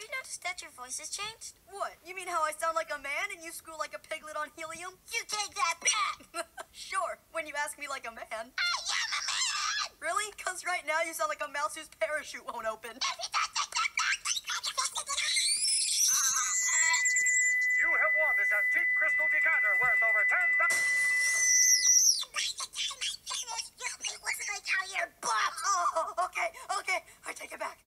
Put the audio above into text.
Have you noticed that your voice has changed? What? You mean how I sound like a man and you screw like a piglet on helium? You take that back! sure, when you ask me like a man. I am a man! Really? Because right now you sound like a mouse whose parachute won't open. You have won this antique crystal decanter worth over 10,000...